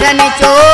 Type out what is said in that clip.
भजन कीना